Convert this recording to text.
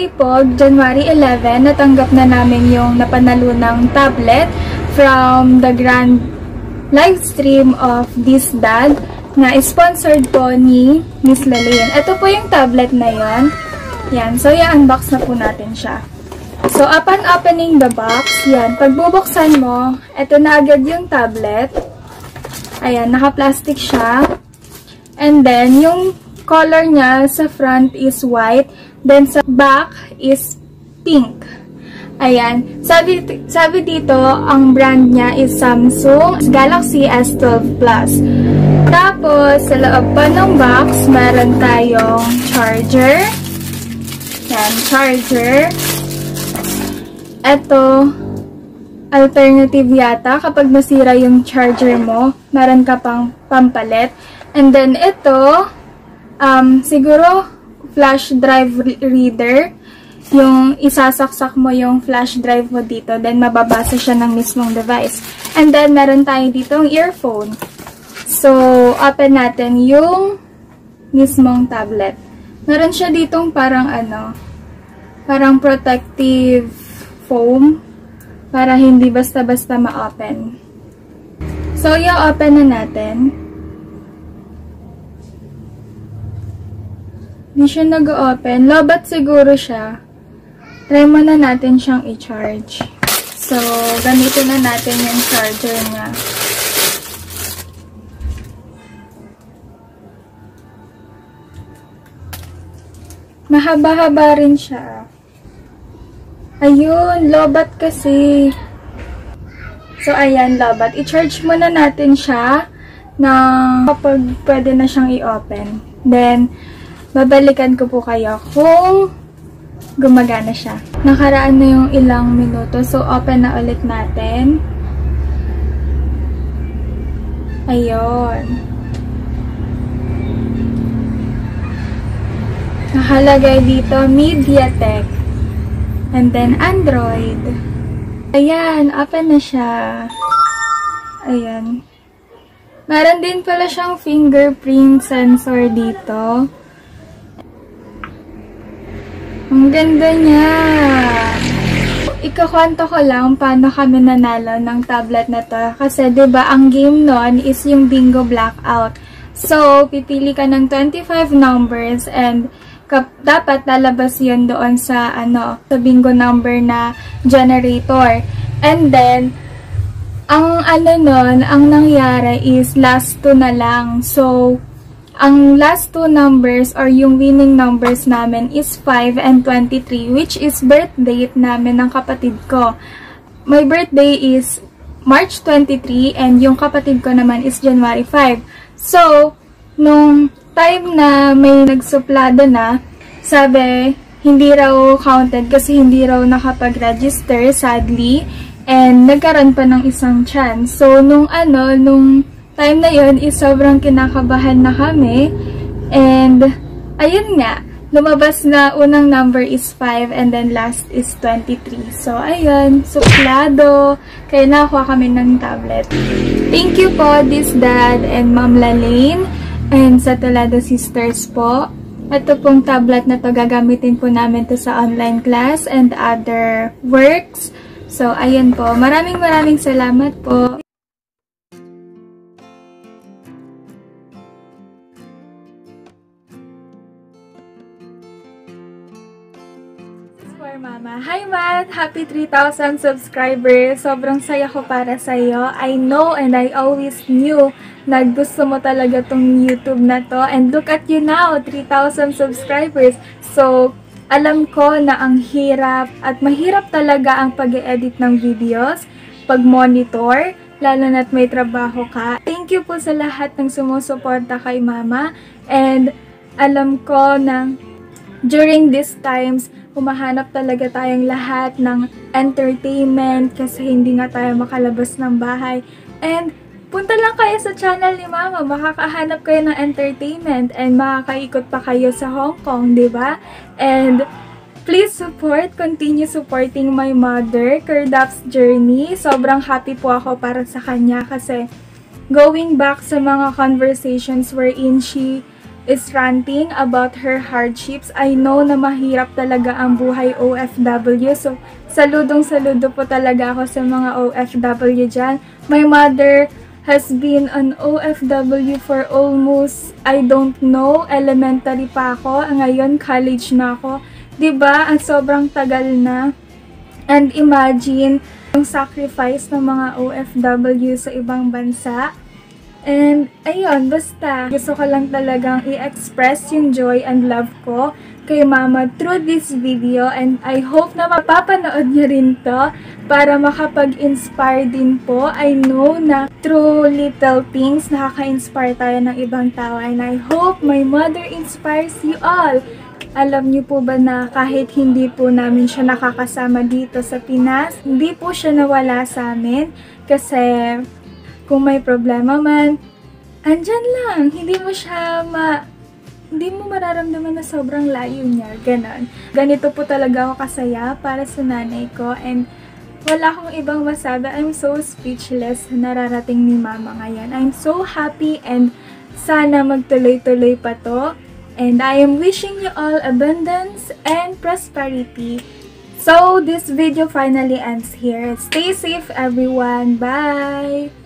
Yesterday po, January 11, natanggap na namin yung napanalo ng tablet from the grand live stream of This Dad na sponsored po ni Miss Lalayan. Ito po yung tablet na yon. Yan. So, i-unbox na po natin siya. So, upon opening the box, yan. Pagbubuksan mo, ito na agad yung tablet. Ayan, naka-plastic siya. And then, yung color niya sa front is white. Then, sa back is pink. Ayan. Sabi, sabi dito, ang brand niya is Samsung Galaxy S12 Plus. Tapos, sa loob pa ng box, meron tayong charger. Yan, charger. Ito, alternative yata. Kapag nasira yung charger mo, meron ka pang pampalit. And then, ito, um, siguro, flash drive reader. Yung isasaksak mo yung flash drive mo dito, then mababasa siya ng mismong device. And then, meron tayo dito yung earphone. So, open natin yung mismong tablet. Meron siya ditong parang ano, parang protective foam para hindi basta-basta ma-open. So, yung open na natin. Hindi siya nag-open. Lobat siguro siya. Try muna natin siyang i-charge. So, gamitin na natin yung charger niya. Mahaba-haba rin siya. Ayun, lobat kasi. So, ayan, lobat. I-charge muna natin siya na kapag pwede na siyang i-open. Then, babalikan ko po kayo kung gumagana siya. Nakaraan na yung ilang minuto. So, open na ulit natin. Ayun. Nakalagay dito, MediaTek. And then, Android. Ayan, open na siya. Ayan. Meron din pala siyang fingerprint sensor dito. Ang ganda niya! Ikakwento ko lang paano kami nanalo ng tablet na to. Kasi, ba diba, ang game nun is yung Bingo Blackout. So, pipili ka ng 25 numbers and kap dapat lalabas yon doon sa ano sa bingo number na generator. And then ang ano nun, ang nangyari is last two na lang. So ang last two numbers or yung winning numbers namin is 5 and 23 which is birth date namin ng kapatid ko. My birthday is March 23 and yung kapatid ko naman is January 5. So, nung time na may nagsuplado na, sabi, hindi raw counted kasi hindi raw nakapag-register, sadly. And nagkaroon pa ng isang chance. So, nung ano, nung time na yon is sobrang kinakabahan na kami. And, ayun nga, lumabas na unang number is 5 and then last is 23. So, ayun, suplado. Kaya nakuha kami ng tablet. Thank you po, this dad and Ma'am Lalaine and sa Tolado Sisters po. Ito pong tablet na to gagamitin po namin to sa online class and other works. So, ayan po. Maraming maraming salamat po. Matt! Happy 3,000 subscribers! Sobrang saya ko para sa iyo. I know and I always knew na gusto mo talaga tong YouTube na to. And look at you now, 3,000 subscribers. So, alam ko na ang hirap at mahirap talaga ang pag edit ng videos, pag-monitor, lalo na't may trabaho ka. Thank you po sa lahat ng sumusuporta kay Mama. And alam ko na during these times, humahanap talaga tayong lahat ng entertainment kasi hindi nga tayo makalabas ng bahay. And punta lang kayo sa channel ni Mama, makakahanap kayo ng entertainment and makakaikot pa kayo sa Hong Kong, di ba? And please support, continue supporting my mother, Kerdap's journey. Sobrang happy po ako para sa kanya kasi going back sa mga conversations wherein she is ranting about her hardships. I know na mahirap talaga ang buhay OFW. So, saludong saludo po talaga ako sa mga OFW dyan. My mother has been an OFW for almost, I don't know, elementary pa ako. Ngayon, college na ako. ba Ang sobrang tagal na. And imagine, yung sacrifice ng mga OFW sa ibang bansa. And, ayun, basta, gusto ko lang talagang i-express yung joy and love ko kay mama through this video and I hope na mapapanood niyo rin to para makapag-inspire din po. I know na through little things, nakaka-inspire tayo ng ibang tao and I hope my mother inspires you all. Alam niyo po ba na kahit hindi po namin siya nakakasama dito sa Pinas, hindi po siya nawala sa amin kasi kung may problema man, andyan lang. Hindi mo siya ma... Hindi mo mararamdaman na sobrang layo niya. Ganon. Ganito po talaga ako kasaya para sa nanay ko. And wala akong ibang masabi. I'm so speechless na nararating ni mama ngayon. I'm so happy and sana magtuloy-tuloy pa to. And I am wishing you all abundance and prosperity. So, this video finally ends here. Stay safe everyone. Bye!